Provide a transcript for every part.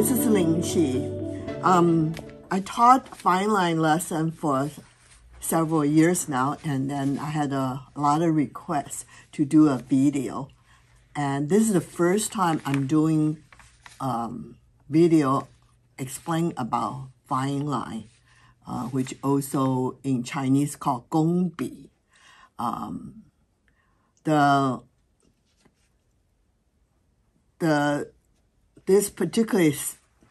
this is Ling Chi. Um, I taught fine line lesson for several years now, and then I had a, a lot of requests to do a video. And this is the first time I'm doing um, video explain about fine line, uh, which also in Chinese called gong bi. Um, the the this particular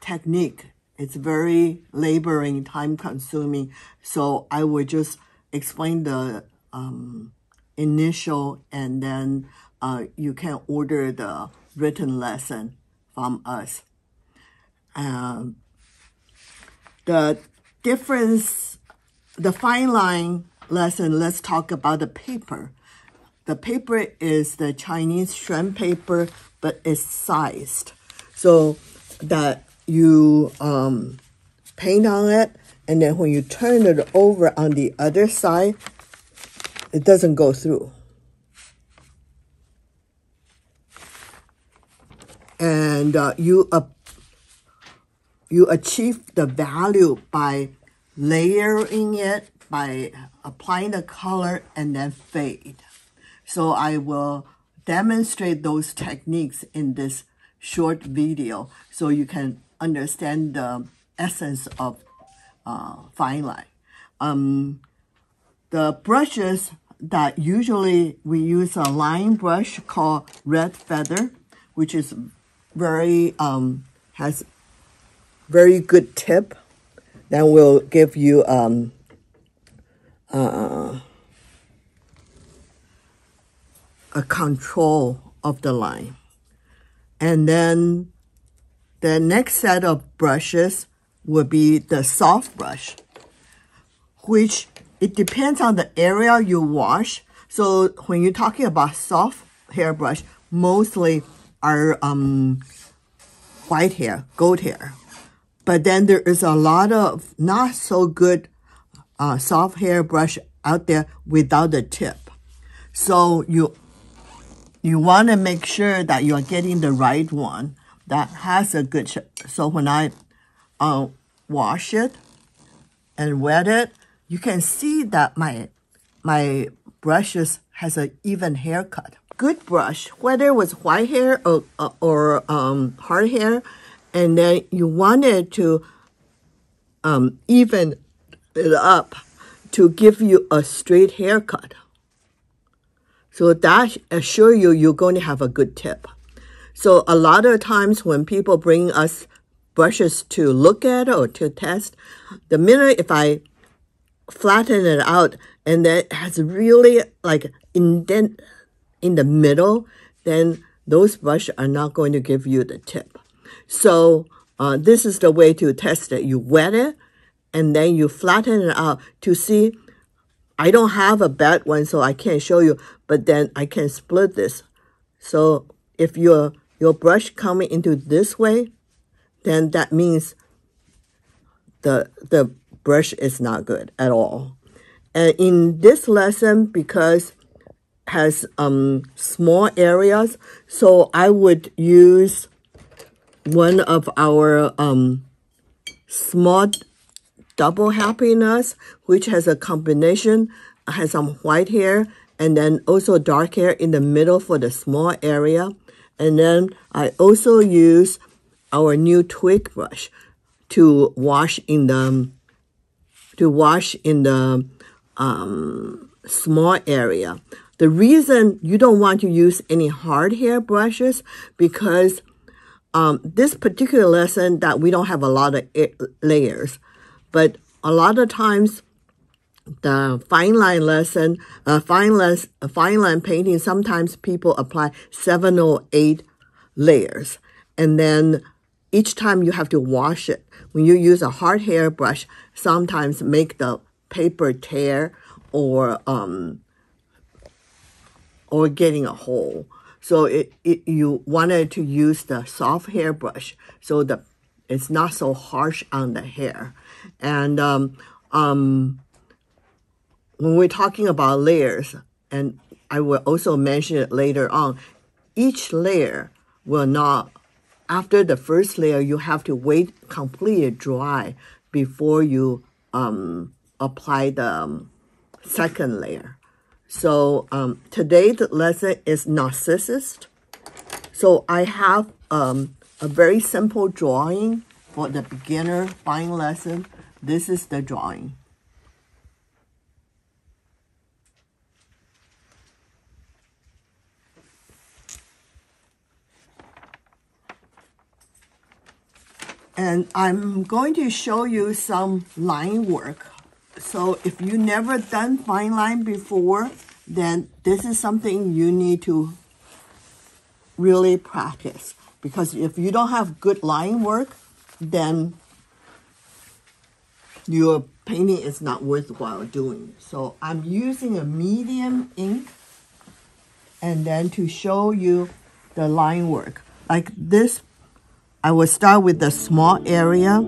technique is very laboring, time consuming. So I will just explain the um, initial and then uh, you can order the written lesson from us. Um, the difference, the fine line lesson, let's talk about the paper. The paper is the Chinese shrimp paper, but it's sized so that you um, paint on it, and then when you turn it over on the other side, it doesn't go through. And uh, you uh, you achieve the value by layering it, by applying the color, and then fade. So I will demonstrate those techniques in this short video so you can understand the essence of uh, fine line. Um, the brushes that usually we use a line brush called red feather, which is very, um, has very good tip. that will give you um, uh, a control of the line. And then the next set of brushes will be the soft brush, which it depends on the area you wash. So when you're talking about soft hairbrush, mostly are um, white hair, goat hair. But then there is a lot of not so good uh, soft hairbrush out there without the tip. So you you want to make sure that you are getting the right one that has a good so when I uh, wash it and wet it you can see that my my brushes has an even haircut. Good brush whether it was white hair or, or um, hard hair and then you wanted to um, even it up to give you a straight haircut so that assure you you're going to have a good tip. So a lot of times when people bring us brushes to look at or to test, the minute if I flatten it out and then it has really like indent in the middle, then those brushes are not going to give you the tip. So uh, this is the way to test it. You wet it and then you flatten it out to see I don't have a bad one, so I can't show you, but then I can split this. So if your, your brush coming into this way, then that means the, the brush is not good at all. And in this lesson, because has um, small areas, so I would use one of our um, small double happiness, which has a combination, has some white hair, and then also dark hair in the middle for the small area. And then I also use our new twig brush to wash in the to wash in the um, small area. The reason you don't want to use any hard hair brushes because um, this particular lesson that we don't have a lot of layers. But a lot of times, the fine line lesson, uh, fine line, fine line painting, sometimes people apply seven or eight layers. And then each time you have to wash it. When you use a hard hair brush, sometimes make the paper tear or um, or getting a hole. So it, it you wanted to use the soft hair brush so the it's not so harsh on the hair. And um, um, when we're talking about layers, and I will also mention it later on, each layer will not after the first layer, you have to wait completely dry before you um, apply the um, second layer. So um, today's lesson is Narcissist. So I have um, a very simple drawing for the beginner fine lesson. This is the drawing. And I'm going to show you some line work. So if you never done fine line before, then this is something you need to really practice. Because if you don't have good line work, then your painting is not worthwhile doing. So I'm using a medium ink and then to show you the line work. Like this I will start with the small area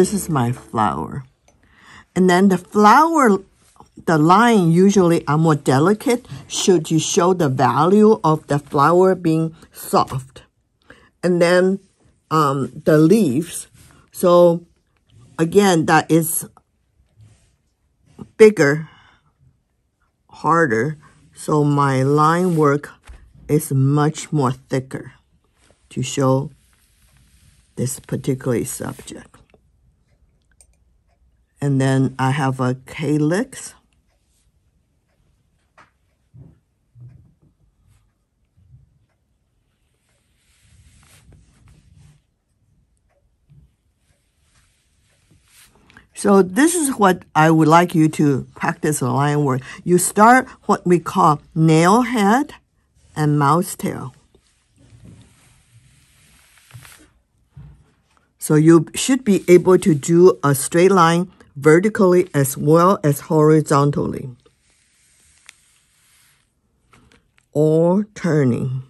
this is my flower. And then the flower, the line usually are more delicate should you show the value of the flower being soft. And then um, the leaves. So again, that is bigger, harder. So my line work is much more thicker to show this particular subject. And then I have a calyx. So this is what I would like you to practice a line work. You start what we call nail head and mouse tail. So you should be able to do a straight line vertically as well as horizontally. Or turning.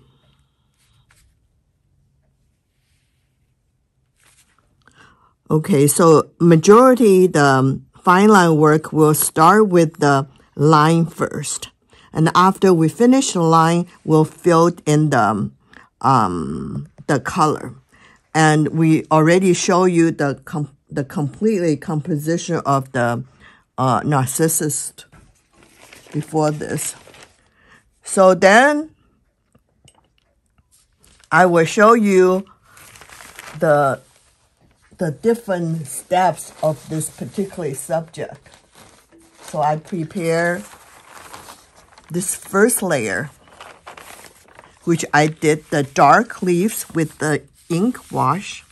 Okay, so majority the fine line work will start with the line first. And after we finish the line, we'll fill in the, um, the color. And we already show you the com the completely composition of the uh, narcissus before this. So then I will show you the the different steps of this particular subject. So I prepare this first layer, which I did the dark leaves with the ink wash.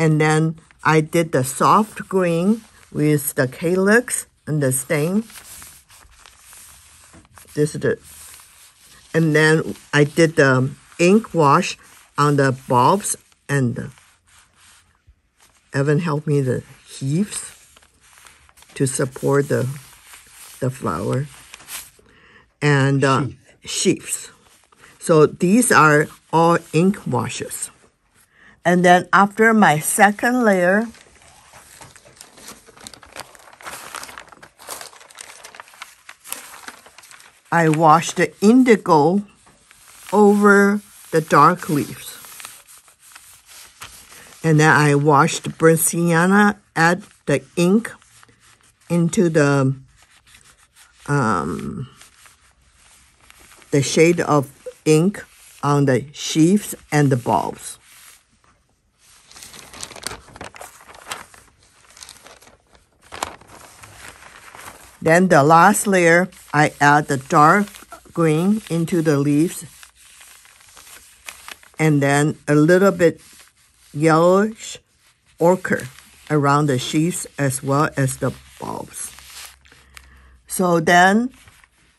And then I did the soft green with the calyx and the stain. This is the, and then I did the ink wash on the bulbs and the, Evan helped me the heaves to support the the flower and uh, sheaths. So these are all ink washes. And then after my second layer, I wash the indigo over the dark leaves. And then I wash the sienna, add the ink into the um, the shade of ink on the sheaves and the bulbs. Then the last layer, I add the dark green into the leaves and then a little bit yellowish ochre around the sheaths as well as the bulbs. So then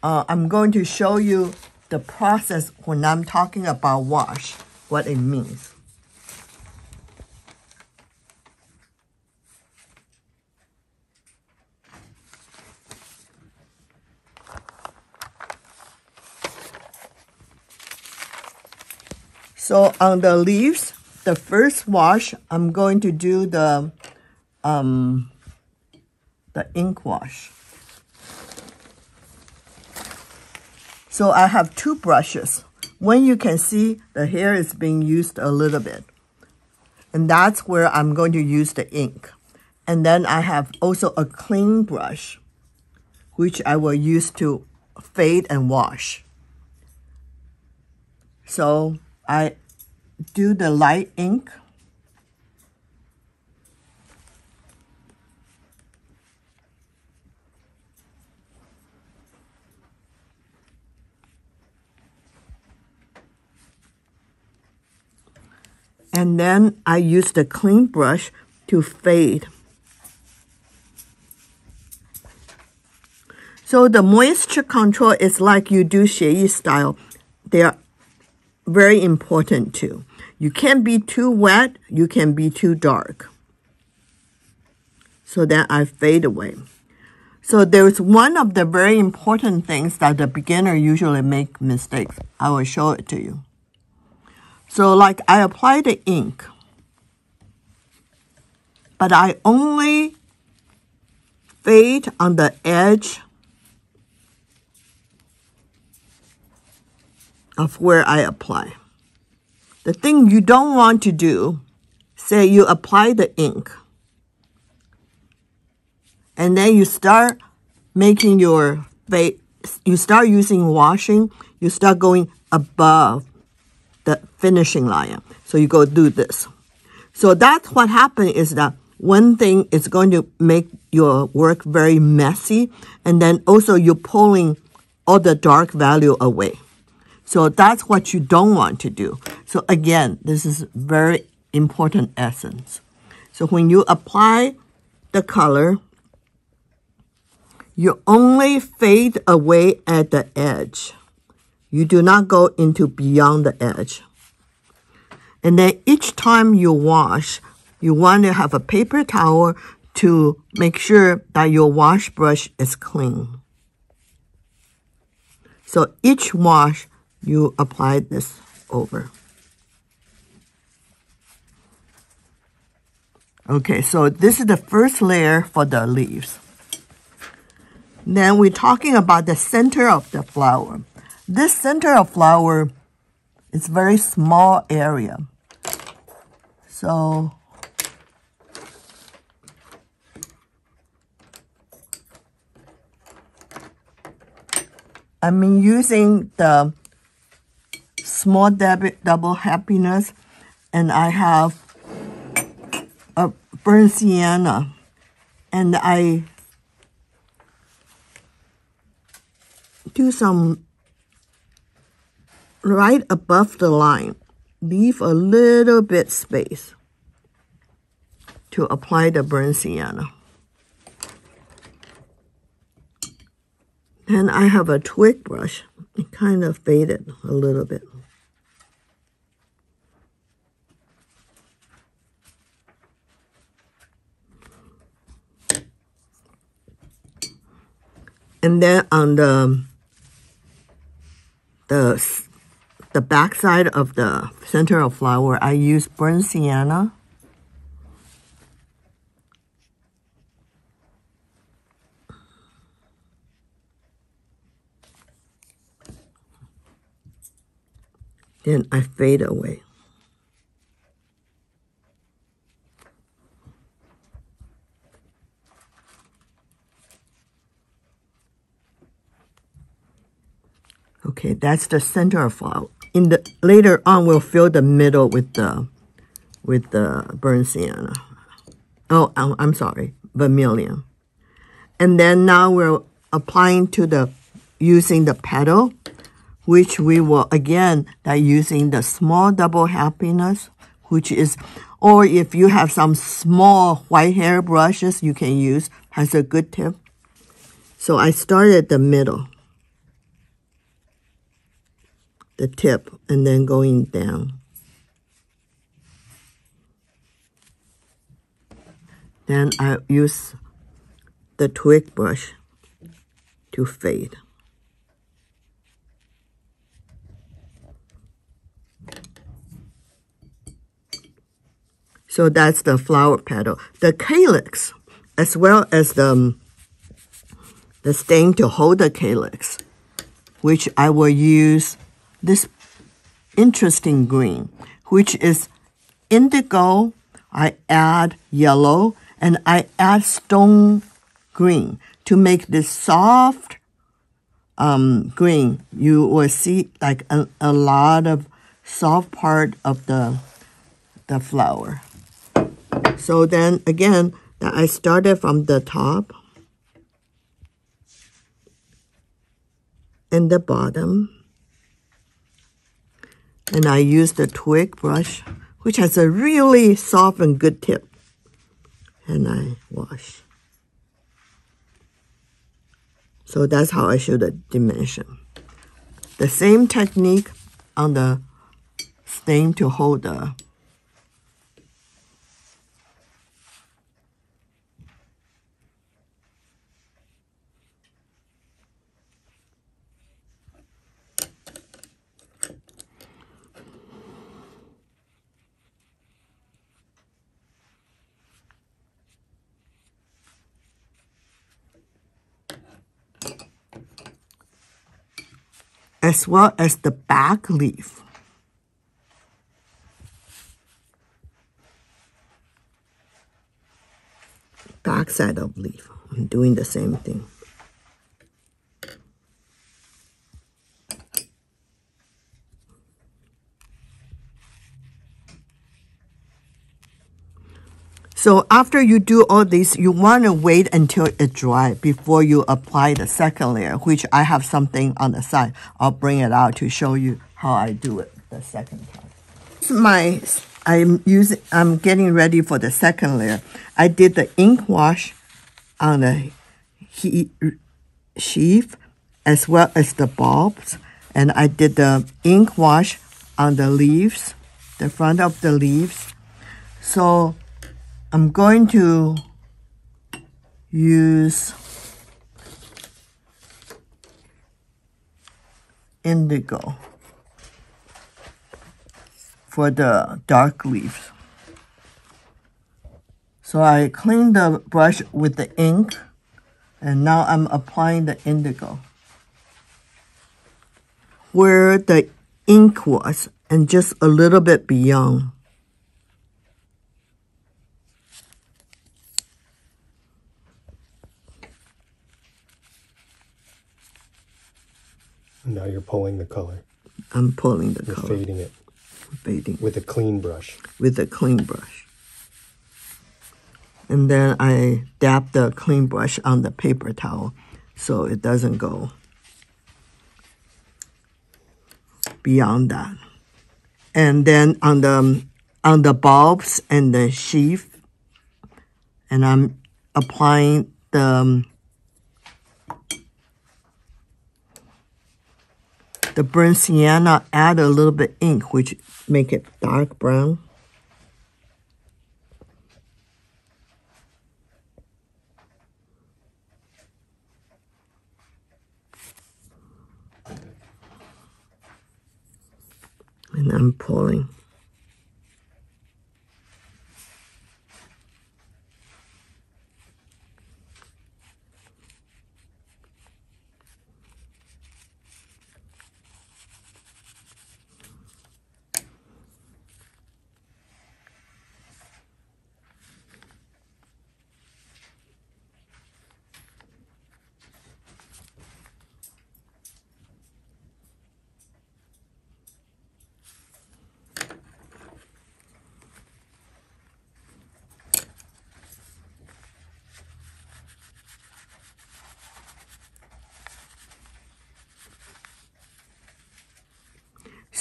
uh, I'm going to show you the process when I'm talking about wash, what it means. So on the leaves, the first wash, I'm going to do the um, the ink wash. So I have two brushes. When you can see the hair is being used a little bit. And that's where I'm going to use the ink. And then I have also a clean brush, which I will use to fade and wash. So I do the light ink. And then I use the clean brush to fade. So the moisture control is like you do Xie Yi style. They are very important too. You can't be too wet, you can be too dark. So then I fade away. So there's one of the very important things that the beginner usually make mistakes. I will show it to you. So like I apply the ink, but I only fade on the edge of where I apply. The thing you don't want to do, say you apply the ink, and then you start making your face, you start using washing, you start going above the finishing line. So you go do this. So that's what happened is that one thing is going to make your work very messy, and then also you're pulling all the dark value away. So that's what you don't want to do. So again, this is very important essence. So when you apply the color, you only fade away at the edge. You do not go into beyond the edge. And then each time you wash, you want to have a paper towel to make sure that your wash brush is clean. So each wash, you apply this over. Okay, so this is the first layer for the leaves. Then we're talking about the center of the flower. This center of flower is very small area. So I'm using the small double happiness and I have a burnt sienna and I do some right above the line leave a little bit space to apply the burnt sienna. Then I have a twig brush. It kind of faded a little bit. And then on the the the back side of the center of flower, I use burnt sienna. Then I fade away. Okay, that's the center of flower. In the later on, we'll fill the middle with the with the burnt sienna. Oh, I'm, I'm sorry, vermilion. And then now we're applying to the using the petal, which we will again that using the small double happiness, which is, or if you have some small white hair brushes you can use, has a good tip. So I started the middle. The tip and then going down. Then I use the twig brush to fade. So that's the flower petal. The calyx, as well as the, um, the stain to hold the calyx, which I will use this interesting green, which is indigo. I add yellow and I add stone green to make this soft um, green. You will see like a, a lot of soft part of the the flower. So then again, I started from the top and the bottom and I use the twig brush, which has a really soft and good tip. And I wash. So that's how I show the dimension. The same technique on the stain to hold the as well as the back leaf. Back side of leaf. I'm doing the same thing. So after you do all this, you want to wait until it dry before you apply the second layer, which I have something on the side. I'll bring it out to show you how I do it the second time. This is my, I'm using, I'm getting ready for the second layer. I did the ink wash on the heat sheath as well as the bulbs. And I did the ink wash on the leaves, the front of the leaves. So I'm going to use indigo for the dark leaves. So I clean the brush with the ink and now I'm applying the indigo where the ink was and just a little bit beyond. Now you're pulling the color. I'm pulling the you're color. fading it. Fading. With a clean brush. With a clean brush. And then I dab the clean brush on the paper towel so it doesn't go beyond that. And then on the on the bulbs and the sheath, and I'm applying the um, The burnt sienna add a little bit ink, which make it dark brown. And I'm pulling.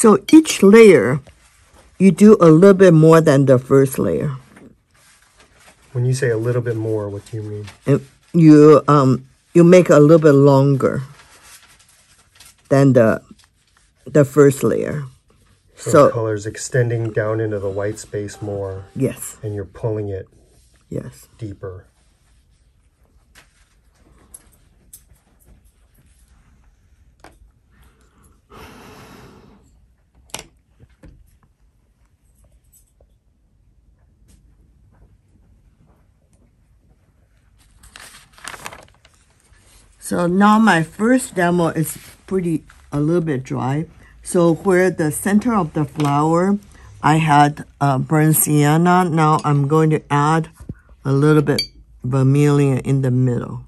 So each layer, you do a little bit more than the first layer. When you say a little bit more, what do you mean? And you um you make a little bit longer than the the first layer. So, So the color's extending down into the white space more, yes, and you're pulling it yes. deeper. So now my first demo is pretty a little bit dry. So where the center of the flower, I had uh, burnt sienna. Now I'm going to add a little bit vermilion in the middle.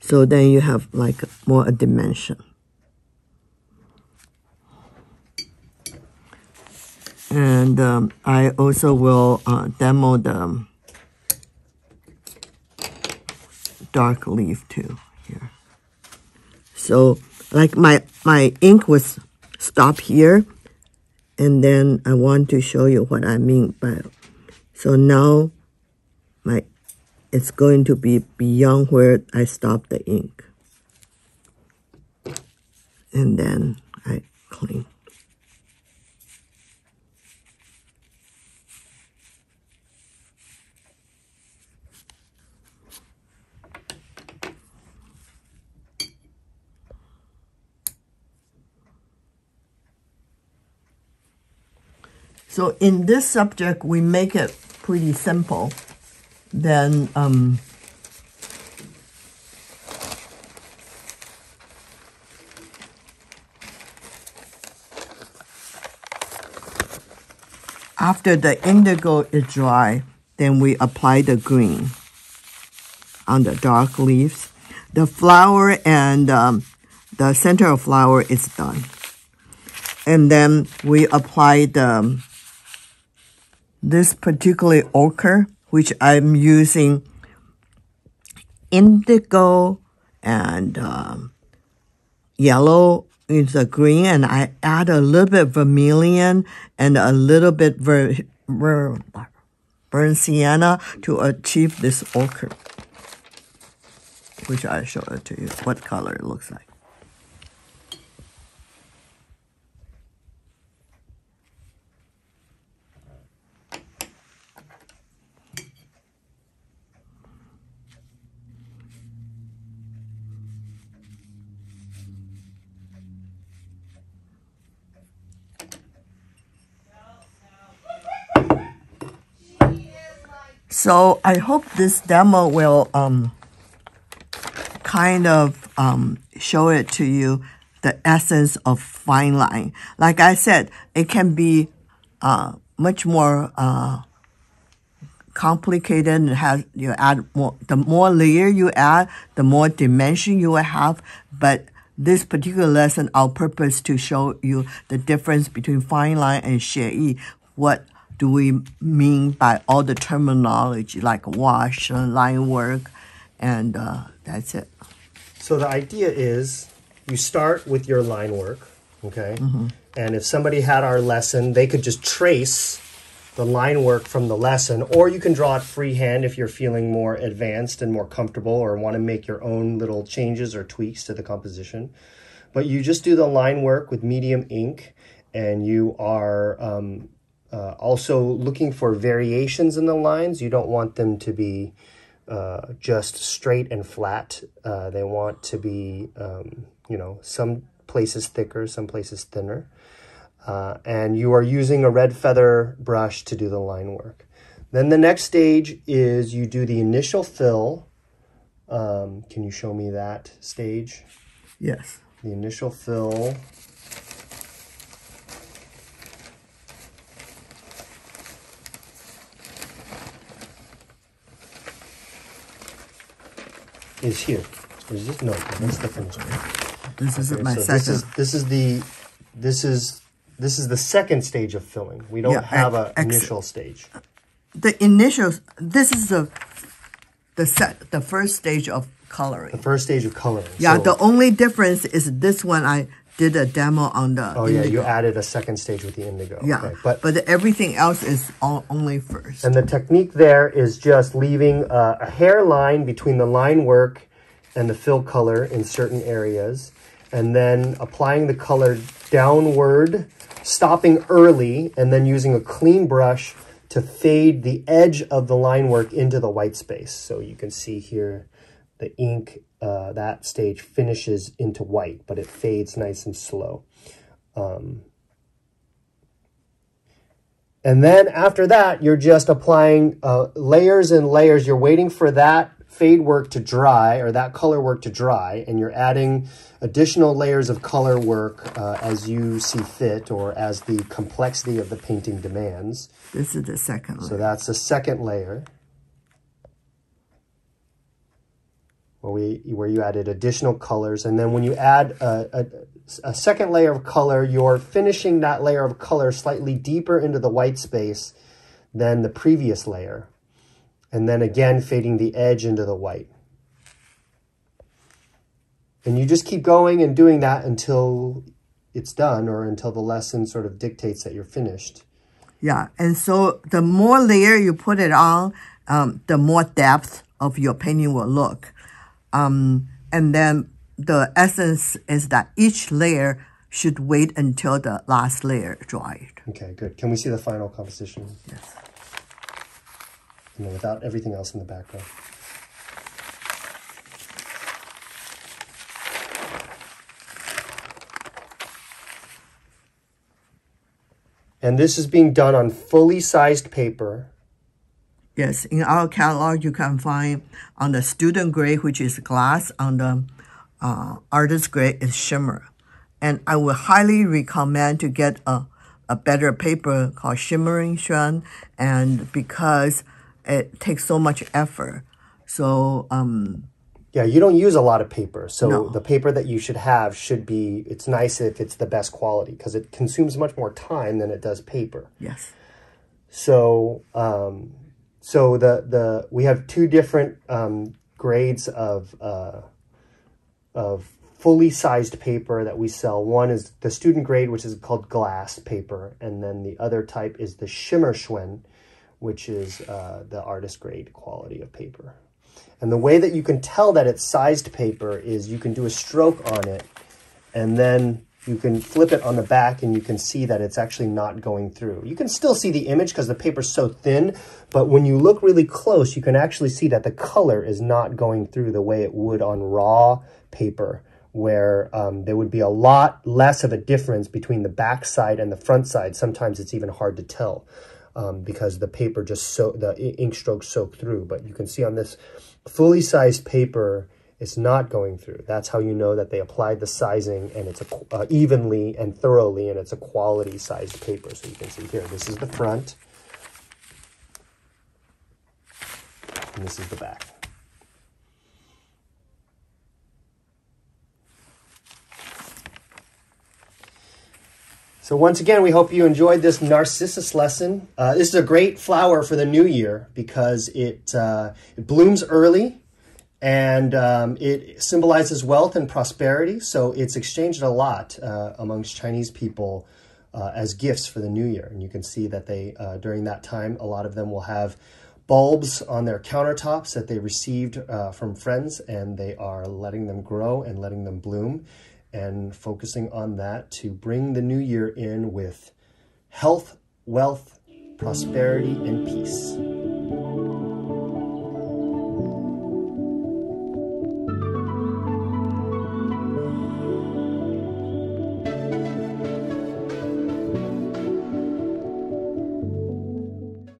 So then you have like more a dimension. And um, I also will uh, demo the dark leaf too here. So like my, my ink was stop here and then I want to show you what I mean by, so now my, it's going to be beyond where I stop the ink. And then I clean. So in this subject, we make it pretty simple. Then um, after the indigo is dry, then we apply the green on the dark leaves. The flower and um, the center of flower is done. And then we apply the this particular ochre, which I'm using indigo and um, yellow is the green, and I add a little bit vermilion and a little bit ver, ver, burnt sienna to achieve this ochre, which I show it to you, what color it looks like. So I hope this demo will um, kind of um, show it to you the essence of fine line. Like I said, it can be uh, much more uh, complicated and has you add more. The more layer you add, the more dimension you will have. But this particular lesson, our purpose to show you the difference between fine line and 写意. What do we mean by all the terminology like wash, uh, line work, and uh, that's it. So the idea is you start with your line work, okay? And if somebody had our lesson, they could just trace the line work from the lesson, or you can draw it freehand if you're feeling more advanced and more comfortable or want to make your own little changes or tweaks to the composition. But you just do the line work with medium ink, and you are um, uh, also looking for variations in the lines. You don't want them to be uh, just straight and flat. Uh, they want to be, um, you know, some places thicker, some places thinner. Uh, and you are using a red feather brush to do the line work. Then the next stage is you do the initial fill. Um, can you show me that stage? Yes. The initial fill. Is here. Is this no? That's one. This is Okay, my so second. This is this is the this is this is the second stage of filling. We don't Yeah, have ex- a initial stage. the initial, this is the, the set, the first stage of coloring. The first stage of coloring. Yeah, So- the only difference is this one I did a demo on the Oh yeah, you added a second stage with the indigo. Yeah, Okay, but But everything else is all, only first. and the technique there is just leaving a, a hair line between the line work and the fill color in certain areas, and then applying the color downward, stopping early, and then using a clean brush to fade the edge of the line work into the white space. So you can see here the ink, uh, that stage finishes into white, but it fades nice and slow. And then after that, you're just applying uh, layers and layers. You're waiting for that fade work to dry or that color work to dry, and you're adding additional layers of color work uh, as you see fit or as the complexity of the painting demands. This is the second So that's the second layer. Where, we, where you added additional colors. And then when you add a, a, a second layer of color, you're finishing that layer of color slightly deeper into the white space than the previous layer. And then again, fading the edge into the white. And you just keep going and doing that until it's done or until the lesson sort of dictates that you're finished. Yeah, and so the more layer you put it on, um, the more depth of your painting will look. Um, and then the essence is that each layer should wait until the last layer dried. Okay, good. Can we see the final composition? Yes. You know, without everything else in the background. And this is being done on fully sized paper. Yes, in our catalog, you can find on the student grade, which is glass, on the uh, artist grade is shimmer. And I would highly recommend to get a, a better paper called Shimmering Xuan, and because it takes so much effort. So, um, Yeah, you don't use a lot of paper. So No. the paper that you should have should be, it's nice if it's the best quality because it consumes much more time than it does paper. yes. So, um, so the the we have two different um, grades of uh, of fully sized paper that we sell. One is the student grade, which is called glass paper, and then the other type is the shimmer Xuan, which is uh, the artist grade quality of paper. And the way that you can tell that it's sized paper is you can do a stroke on it, and then you can flip it on the back and you can see that it's actually not going through. You can still see the image because the paper's so thin, but when you look really close, you can actually see that the color is not going through the way it would on raw paper, where um, there would be a lot less of a difference between the back side and the front side. Sometimes it's even hard to tell um, because the paper just so the ink strokes soak through. But you can see on this fully sized paper, it's not going through. That's how you know that they applied the sizing and it's a, uh, evenly and thoroughly, and it's a quality sized paper. So you can see here, this is the front, and this is the back. So once again, we hope you enjoyed this Narcissus lesson. Uh, this is a great flower for the new year because it, uh, it blooms early and um, it symbolizes wealth and prosperity. So it's exchanged a lot uh, amongst Chinese people uh, as gifts for the new year. And you can see that they, uh, during that time, a lot of them will have bulbs on their countertops that they received uh, from friends and they are letting them grow and letting them bloom and focusing on that to bring the new year in with health, wealth, prosperity, and peace.